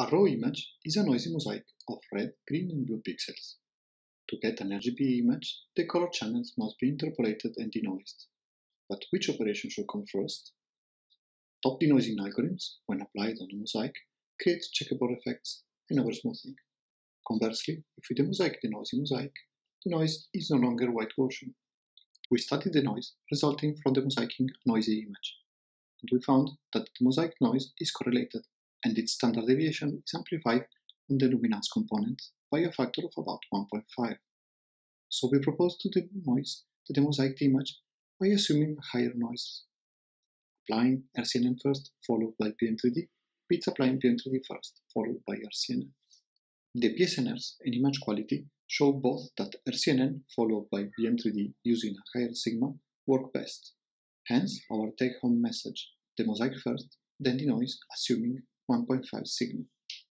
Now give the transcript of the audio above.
A raw image is a noisy mosaic of red, green and blue pixels. To get an RGB image, the color channels must be interpolated and denoised. But which operation should come first? Top denoising algorithms, when applied on a mosaic, create checkerboard effects and oversmoothing. Conversely, if we demosaic the noisy mosaic, the noise is no longer white Gaussian. We studied the noise resulting from demosaicing a noisy image, and we found that the mosaic noise is correlated and its standard deviation is amplified on the luminance component by a factor of about 1.5. So we propose to denoise the mosaic image by assuming higher noise. Applying RCNN first, followed by BM3D, beats applying BM3D first, followed by RCNN. The PSNRs and image quality show both that RCNN followed by BM3D using a higher sigma work best. Hence, our take-home message, demosaic first, then denoise, assuming 1.5 sigma.